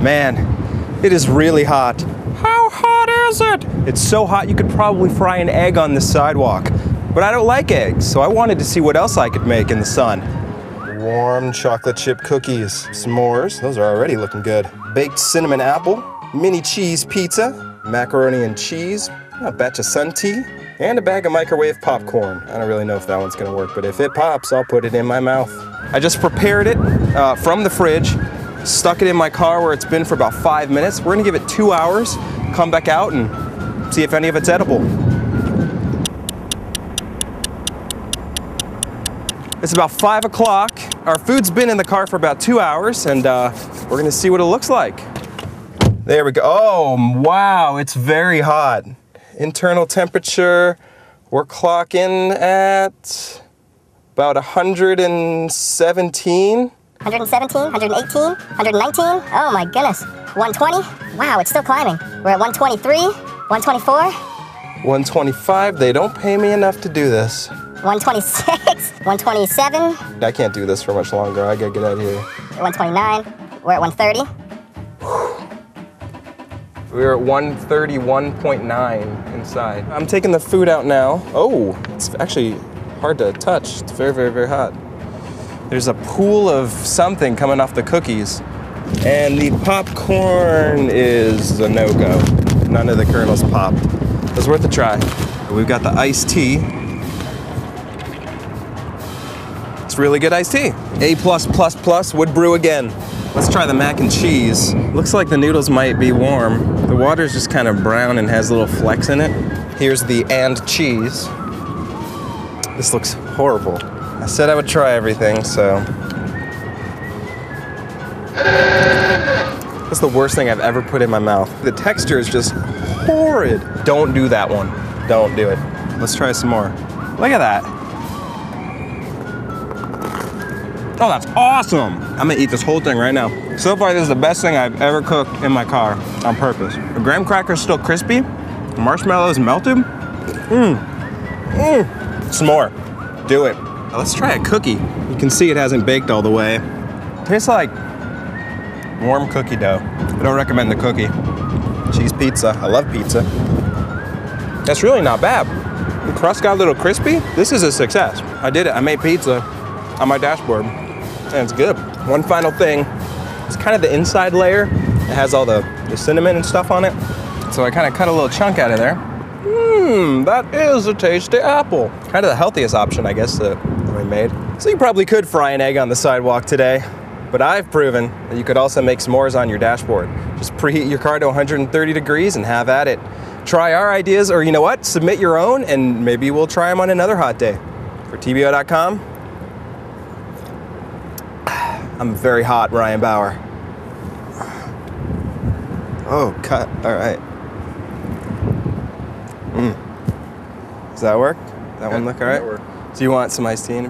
Man, it is really hot. How hot is it? It's so hot you could probably fry an egg on the sidewalk. But I don't like eggs, so I wanted to see what else I could make in the sun. Warm chocolate chip cookies, s'mores, those are already looking good. Baked cinnamon apple, mini cheese pizza, macaroni and cheese, a batch of sun tea, and a bag of microwave popcorn. I don't really know if that one's gonna work, but if it pops, I'll put it in my mouth. I just prepared it uh, from the fridge, stuck it in my car where it's been for about five minutes. We're gonna give it two hours, come back out and see if any of it's edible. It's about five o'clock. Our food's been in the car for about two hours and uh, we're gonna see what it looks like. There we go. Oh, wow, it's very hot. Internal temperature, we're clocking at about 117. 117, 118, 119. Oh my goodness. 120. Wow, it's still climbing. We're at 123, 124, 125. They don't pay me enough to do this. 126, 127, I can't do this for much longer. I gotta get out of here. 129. We're at 130. We're at 131.9 inside. I'm taking the food out now. Oh, it's actually hard to touch. It's very, very, very hot. There's a pool of something coming off the cookies. And the popcorn is a no-go. None of the kernels popped. It was worth a try. We've got the iced tea. It's really good iced tea. A plus plus plus would brew again. Let's try the mac and cheese. Looks like the noodles might be warm. The water's just kind of brown and has little flecks in it. Here's the and cheese. This looks horrible. I said I would try everything, so. That's the worst thing I've ever put in my mouth. The texture is just horrid. Don't do that one. Don't do it. Let's try some more. Look at that. Oh, that's awesome. I'm gonna eat this whole thing right now. So far, this is the best thing I've ever cooked in my car on purpose. The graham cracker's still crispy. The marshmallows melted. Mmm. Mmm. Some more. Do it. Let's try a cookie. You can see it hasn't baked all the way. Tastes like warm cookie dough. I don't recommend the cookie. Cheese pizza. I love pizza. That's really not bad. The crust got a little crispy. This is a success. I did it. I made pizza on my dashboard and it's good. One final thing, it's kind of the inside layer. It has all the, the cinnamon and stuff on it. So I kind of cut a little chunk out of there. Mmm, that is a tasty apple. Kind of the healthiest option, I guess, that made. So you probably could fry an egg on the sidewalk today, but I've proven that you could also make s'mores on your dashboard. Just preheat your car to 130 degrees and have at it. Try our ideas, or you know what, submit your own, and maybe we'll try them on another hot day. For TBO.com, I'm very hot, Ryan Bauer. Oh, cut. All right. Mm. Does that work? That one look all right? So you want some iced tea?